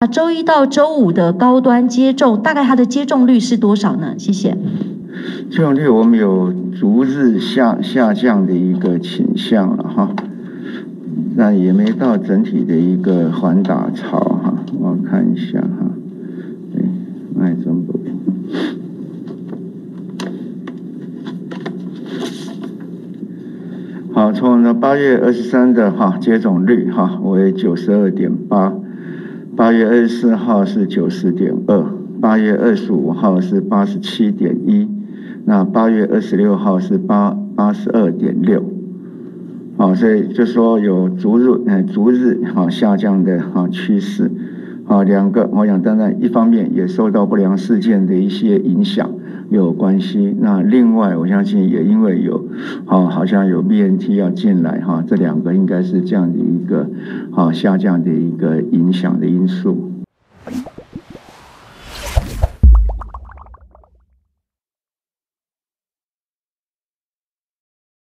那周一到周五的高端接种，大概它的接种率是多少呢？谢谢。接种率我们有逐日下下降的一个倾向了哈，那也没到整体的一个缓打潮哈。我看一下哈，对，麦中不好，从呢八月二十三的哈接种率哈为九十二点八。八月二十四号是九十点二，八月二十五号是八十七点一，那八月二十六号是八八十二点六，好，所以就说有逐日呃逐日哈下降的哈趋势，啊，两个我想当然一方面也受到不良事件的一些影响。有关系，那另外我相信也因为有，哦，好像有 BNT 要进来哈，这两个应该是这样的一个，好下降的一个影响的因素。